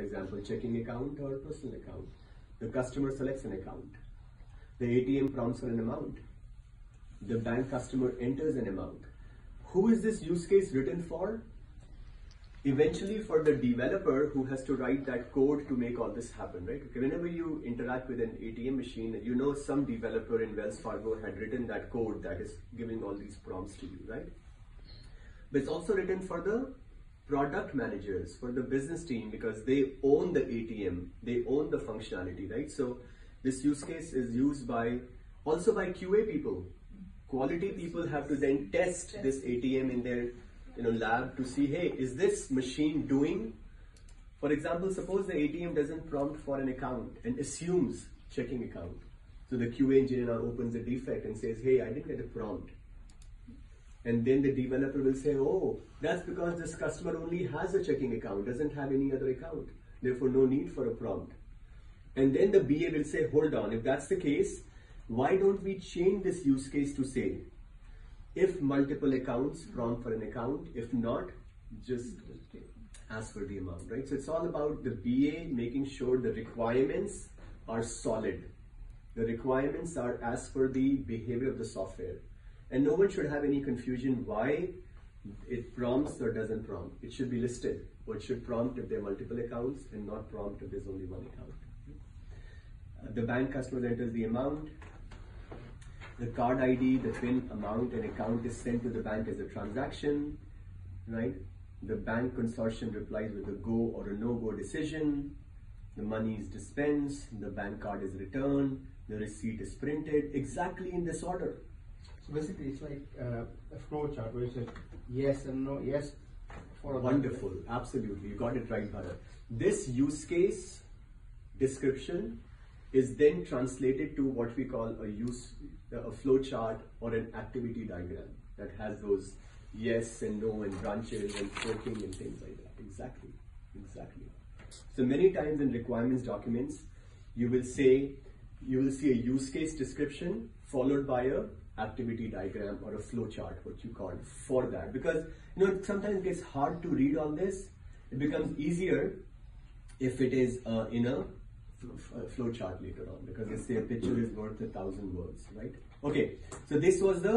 For example, checking account or personal account. The customer selects an account. The ATM prompts for an amount. The bank customer enters an amount. Who is this use case written for? Eventually for the developer who has to write that code to make all this happen, right? Whenever you interact with an ATM machine, you know some developer in Wells Fargo had written that code that is giving all these prompts to you, right? But it's also written for the product managers, for the business team, because they own the ATM, they own the functionality, right? So this use case is used by also by QA people. Quality people have to then test this ATM in their you know lab to see, hey, is this machine doing? For example, suppose the ATM doesn't prompt for an account and assumes checking account. So the QA engineer opens a defect and says, hey, I didn't get a prompt. And then the developer will say, oh, that's because this customer only has a checking account, doesn't have any other account. Therefore, no need for a prompt. And then the BA will say, hold on, if that's the case, why don't we change this use case to say, if multiple accounts prompt for an account, if not, just ask for the amount, right? So it's all about the BA making sure the requirements are solid. The requirements are as per the behavior of the software. And no one should have any confusion why it prompts or doesn't prompt. It should be listed. What should prompt if there are multiple accounts and not prompt if there's only one account. Uh, the bank customer enters the amount. The card ID, the PIN amount and account is sent to the bank as a transaction, right? The bank consortium replies with a go or a no-go decision. The money is dispensed, the bank card is returned, the receipt is printed exactly in this order. Basically, it's like uh, a flow chart where you say yes and no, yes. For Wonderful, absolutely, you got it right, Bharat. This use case description is then translated to what we call a use a flow chart or an activity diagram that has those yes and no and branches and forking and things like that. Exactly, exactly. So many times in requirements documents, you will say you will see a use case description followed by a activity diagram or a flow chart, what you call for that. Because you know sometimes it gets hard to read all this. It becomes easier if it is uh, in a flow chart later on because they say a picture is worth a thousand words, right? Okay, so this was the